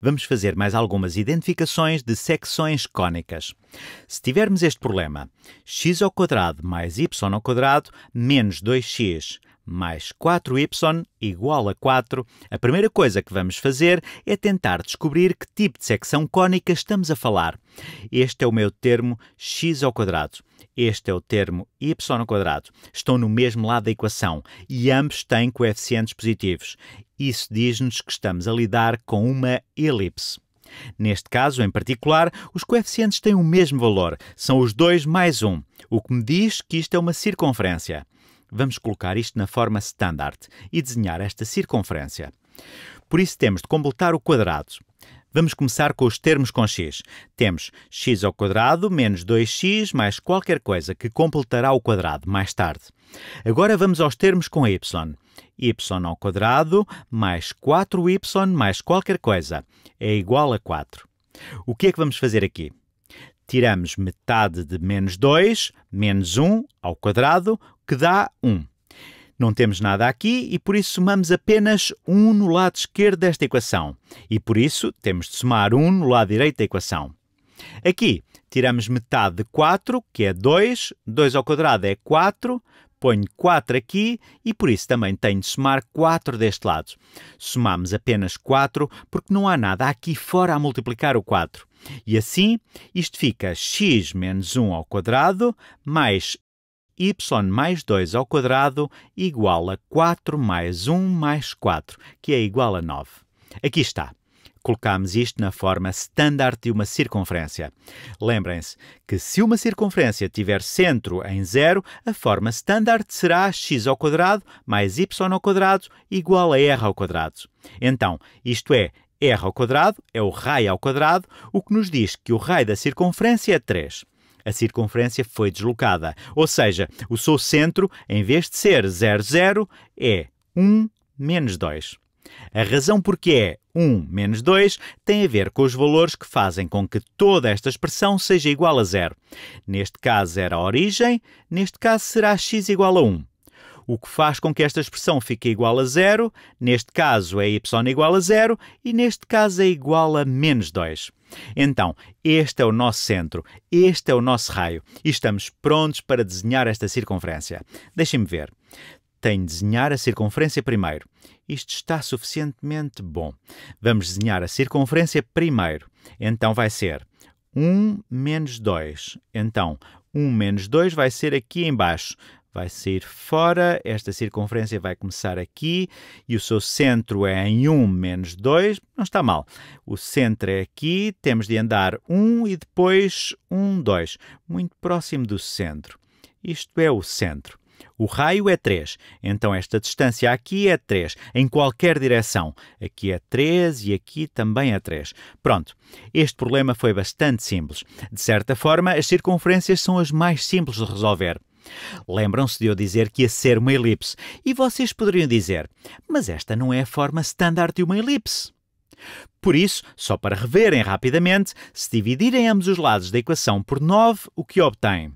Vamos fazer mais algumas identificações de secções cônicas. Se tivermos este problema, x ao quadrado mais y ao quadrado menos 2x mais 4y igual a 4, a primeira coisa que vamos fazer é tentar descobrir que tipo de secção cônica estamos a falar. Este é o meu termo x ao quadrado. Este é o termo y ao quadrado. Estão no mesmo lado da equação e ambos têm coeficientes positivos. Isso diz-nos que estamos a lidar com uma elipse. Neste caso, em particular, os coeficientes têm o mesmo valor, são os 2 mais 1, o que me diz que isto é uma circunferência. Vamos colocar isto na forma standard e desenhar esta circunferência. Por isso temos de completar o quadrado. Vamos começar com os termos com x. Temos x ao quadrado menos 2x mais qualquer coisa que completará o quadrado mais tarde. Agora vamos aos termos com y. y ao quadrado mais 4y mais qualquer coisa é igual a 4. O que é que vamos fazer aqui? Tiramos metade de menos 2, menos 1 ao quadrado, que dá 1. Não temos nada aqui e por isso somamos apenas 1 no lado esquerdo desta equação. E por isso temos de somar 1 no lado direito da equação. Aqui tiramos metade de 4, que é 2. 2 ao quadrado é 4. Ponho 4 aqui e por isso também tenho de somar 4 deste lado. Somamos apenas 4 porque não há nada aqui fora a multiplicar o 4. E assim, isto fica x menos 1 ao quadrado mais y mais 2 ao quadrado igual a 4 mais 1 mais 4, que é igual a 9. Aqui está. Colocamos isto na forma standard de uma circunferência. Lembrem-se que se uma circunferência tiver centro em zero, a forma standard será x ao quadrado mais y ao quadrado igual a r ao quadrado. Então, isto é, r ao quadrado é o raio ao quadrado, o que nos diz que o raio da circunferência é 3. A circunferência foi deslocada, ou seja, o seu centro, em vez de ser 0, 0, é 1 menos 2. A razão porque é 1 menos 2 tem a ver com os valores que fazem com que toda esta expressão seja igual a 0. Neste caso era a origem, neste caso será x igual a 1 o que faz com que esta expressão fique igual a zero, neste caso é y igual a zero e neste caso é igual a menos 2. Então, este é o nosso centro, este é o nosso raio e estamos prontos para desenhar esta circunferência. Deixem-me ver. Tenho de desenhar a circunferência primeiro. Isto está suficientemente bom. Vamos desenhar a circunferência primeiro. Então vai ser 1 menos 2. Então, 1 menos 2 vai ser aqui embaixo vai sair fora, esta circunferência vai começar aqui e o seu centro é em 1 menos 2, não está mal. O centro é aqui, temos de andar 1 e depois 1, 2, muito próximo do centro. Isto é o centro. O raio é 3, então esta distância aqui é 3, em qualquer direção. Aqui é 3 e aqui também é 3. Pronto, este problema foi bastante simples. De certa forma, as circunferências são as mais simples de resolver. Lembram-se de eu dizer que ia ser uma elipse, e vocês poderiam dizer: mas esta não é a forma standard de uma elipse. Por isso, só para reverem rapidamente, se dividirem ambos os lados da equação por 9, o que obtém?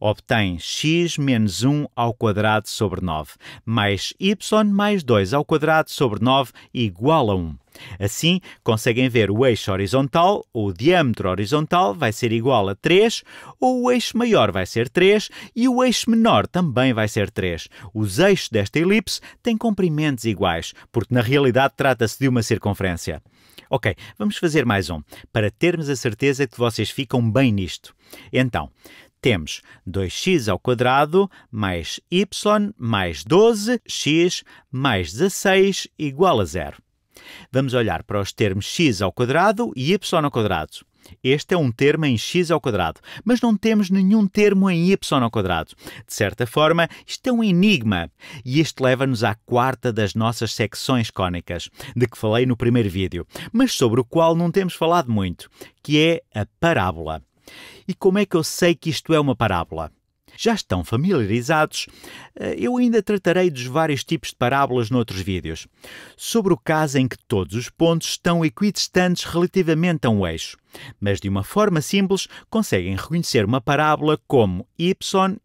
Obtém x menos 1 ao quadrado sobre 9, mais y mais 2 ao quadrado sobre 9 igual a 1. Assim, conseguem ver o eixo horizontal, ou o diâmetro horizontal, vai ser igual a 3, ou o eixo maior vai ser 3 e o eixo menor também vai ser 3. Os eixos desta elipse têm comprimentos iguais, porque na realidade trata-se de uma circunferência. Ok, vamos fazer mais um, para termos a certeza que vocês ficam bem nisto. Então, temos 2x ao quadrado mais y mais 12x mais 16 igual a zero. Vamos olhar para os termos x ao quadrado e y ao quadrado. Este é um termo em x ao quadrado, mas não temos nenhum termo em y ao quadrado. De certa forma, isto é um enigma. E isto leva-nos à quarta das nossas secções cônicas, de que falei no primeiro vídeo, mas sobre o qual não temos falado muito, que é a parábola. E como é que eu sei que isto é uma parábola? Já estão familiarizados? Eh, eu ainda tratarei dos vários tipos de parábolas noutros vídeos. Sobre o caso em que todos os pontos estão equidistantes relativamente a um eixo. Mas de uma forma simples, conseguem reconhecer uma parábola como y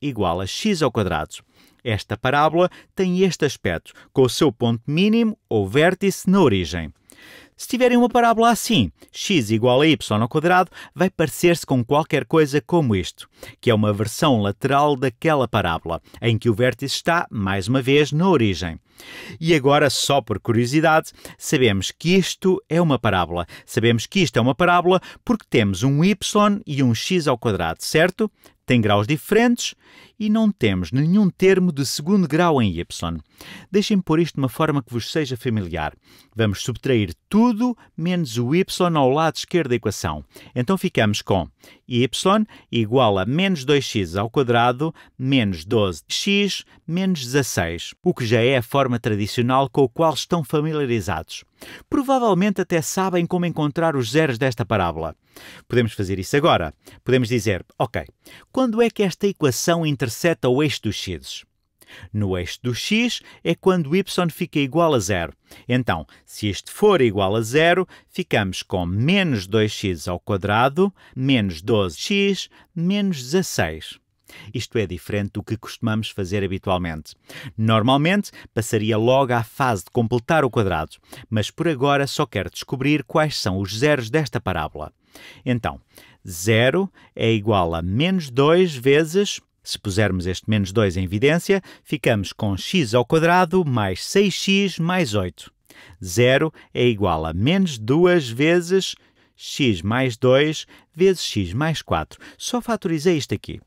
igual a x ao quadrado. Esta parábola tem este aspecto, com o seu ponto mínimo ou vértice na origem. Se tiverem uma parábola assim, x igual a y ao quadrado, vai parecer-se com qualquer coisa como isto, que é uma versão lateral daquela parábola, em que o vértice está, mais uma vez, na origem. E agora, só por curiosidade, sabemos que isto é uma parábola. Sabemos que isto é uma parábola porque temos um y e um x ao quadrado, certo? Tem graus diferentes e não temos nenhum termo de segundo grau em y. Deixem-me pôr isto de uma forma que vos seja familiar. Vamos subtrair tudo menos o y ao lado esquerdo da equação. Então ficamos com y igual a menos 2x ao quadrado menos 12x menos 16, o que já é a forma tradicional com a qual estão familiarizados. Provavelmente até sabem como encontrar os zeros desta parábola. Podemos fazer isso agora. Podemos dizer, ok, quando é que esta equação interseta o eixo dos x? No eixo do x é quando y fica igual a zero. Então, se isto for igual a zero, ficamos com menos 2x ao quadrado menos 12x menos 16. Isto é diferente do que costumamos fazer habitualmente. Normalmente passaria logo à fase de completar o quadrado, mas por agora só quero descobrir quais são os zeros desta parábola. Então, 0 é igual a menos 2 vezes se pusermos este menos 2 em evidência, ficamos com x ao quadrado mais 6x mais 8. 0 é igual a menos 2 vezes x mais 2 vezes x mais 4. Só fatorizei isto aqui.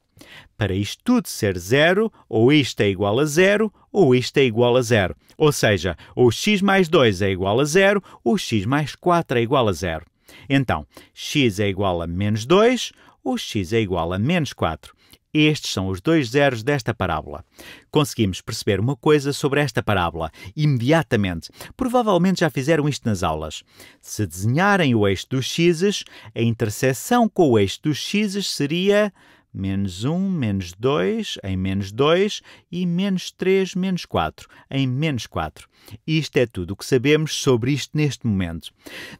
Para isto tudo ser zero, ou isto é igual a zero, ou isto é igual a zero. Ou seja, ou x mais 2 é igual a zero, ou x mais 4 é igual a zero. Então, x é igual a menos 2, ou x é igual a menos 4. Estes são os dois zeros desta parábola. Conseguimos perceber uma coisa sobre esta parábola imediatamente. Provavelmente já fizeram isto nas aulas. Se desenharem o eixo dos x's, a interseção com o eixo dos x's seria menos 1, menos 2 em menos 2 e menos 3, menos 4 em menos 4. Isto é tudo o que sabemos sobre isto neste momento.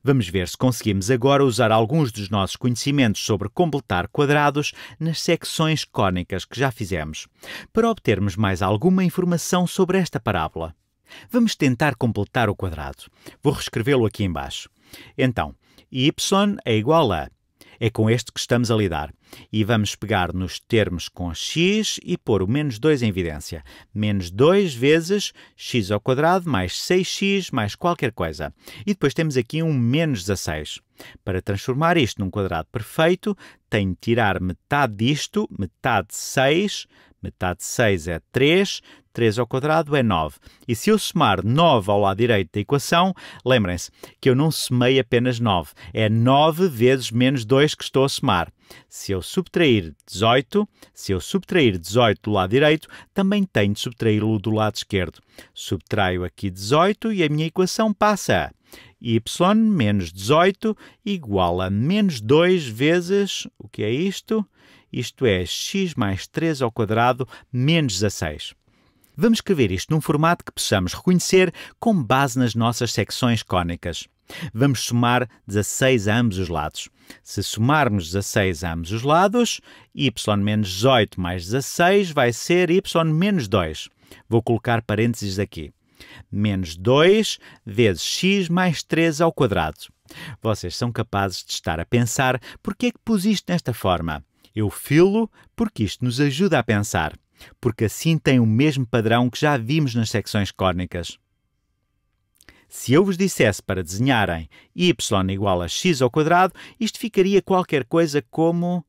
Vamos ver se conseguimos agora usar alguns dos nossos conhecimentos sobre completar quadrados nas secções cónicas que já fizemos, para obtermos mais alguma informação sobre esta parábola. Vamos tentar completar o quadrado. Vou reescrevê-lo aqui embaixo. Então, y é igual a é com este que estamos a lidar. E vamos pegar nos termos com x e pôr o menos 2 em evidência. Menos 2 vezes x ao quadrado mais 6x mais qualquer coisa. E depois temos aqui um menos 16. Para transformar isto num quadrado perfeito, tenho de tirar metade disto, metade de 6, metade de 6 é 3, 3 ao quadrado é 9. E se eu somar 9 ao lado direito da equação, lembrem-se que eu não somei apenas 9, é 9 vezes menos 2 que estou a somar. Se eu subtrair 18, se eu subtrair 18 do lado direito, também tenho de subtraí-lo do lado esquerdo. Subtraio aqui 18 e a minha equação passa a y menos 18 igual a menos 2 vezes, o que é isto? Isto é x mais 3 ao quadrado menos 16. Vamos escrever isto num formato que possamos reconhecer com base nas nossas secções cónicas. Vamos somar 16 a ambos os lados. Se somarmos 16 a ambos os lados, y menos 18 mais 16 vai ser y menos 2. Vou colocar parênteses aqui. Menos 2 vezes x mais 3 ao quadrado. Vocês são capazes de estar a pensar porque é que pus isto nesta forma. Eu filo porque isto nos ajuda a pensar porque assim tem o mesmo padrão que já vimos nas secções córnicas. Se eu vos dissesse para desenharem y igual a x ao quadrado, isto ficaria qualquer coisa como...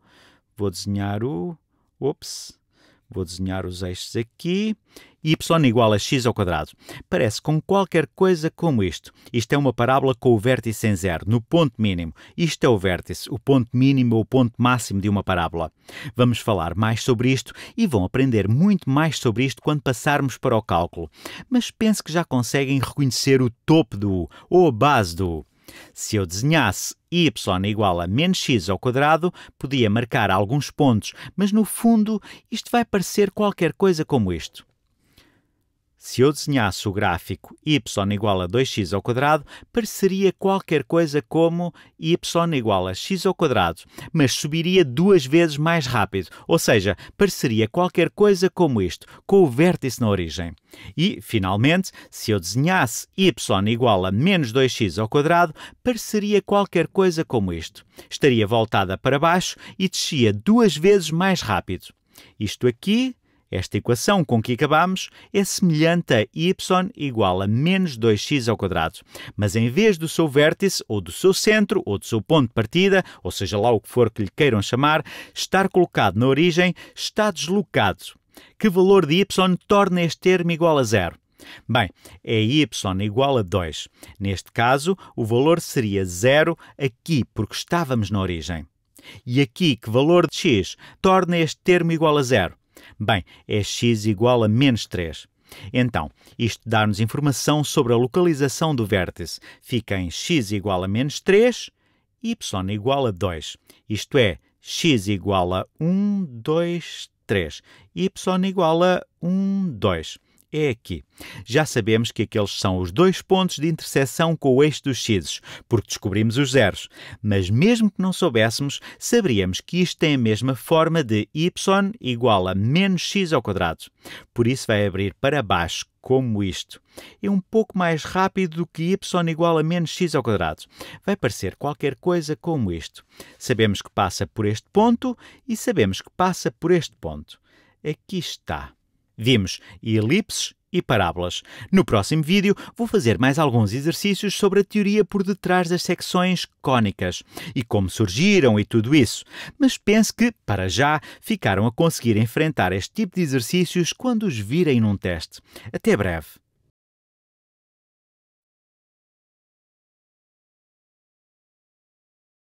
Vou desenhar o... Ops! Vou desenhar os eixos aqui y igual a x ao quadrado. Parece com qualquer coisa como isto. Isto é uma parábola com o vértice em zero, no ponto mínimo. Isto é o vértice, o ponto mínimo ou o ponto máximo de uma parábola. Vamos falar mais sobre isto e vão aprender muito mais sobre isto quando passarmos para o cálculo. Mas penso que já conseguem reconhecer o topo do U ou a base do U. Se eu desenhasse y igual a menos x ao quadrado, podia marcar alguns pontos, mas no fundo isto vai parecer qualquer coisa como isto. Se eu desenhasse o gráfico y igual a 2x ao quadrado, pareceria qualquer coisa como y igual a x ao quadrado, mas subiria duas vezes mais rápido, ou seja, pareceria qualquer coisa como isto, com o vértice na origem. E, finalmente, se eu desenhasse y igual a menos 2x ao quadrado, pareceria qualquer coisa como isto. Estaria voltada para baixo e descia duas vezes mais rápido. Isto aqui esta equação com que acabamos é semelhante a y igual a menos 2x ao quadrado, mas em vez do seu vértice, ou do seu centro, ou do seu ponto de partida, ou seja lá o que for que lhe queiram chamar, estar colocado na origem, está deslocado. Que valor de y torna este termo igual a zero? Bem, é y igual a 2. Neste caso, o valor seria zero aqui, porque estávamos na origem. E aqui, que valor de x torna este termo igual a zero? Bem, é x igual a menos 3. Então, isto dá-nos informação sobre a localização do vértice. Fica em x igual a menos 3, y igual a 2. Isto é, x igual a 1, 2, 3. y igual a 1, 2 é aqui. Já sabemos que aqueles são os dois pontos de interseção com o eixo dos x, porque descobrimos os zeros. Mas mesmo que não soubéssemos, saberíamos que isto tem a mesma forma de y igual a menos x ao quadrado. Por isso vai abrir para baixo, como isto. É um pouco mais rápido do que y igual a menos x ao quadrado. Vai parecer qualquer coisa como isto. Sabemos que passa por este ponto e sabemos que passa por este ponto. Aqui está. Vimos elipses e parábolas. No próximo vídeo vou fazer mais alguns exercícios sobre a teoria por detrás das secções cônicas e como surgiram e tudo isso. Mas pense que, para já, ficaram a conseguir enfrentar este tipo de exercícios quando os virem num teste. Até breve!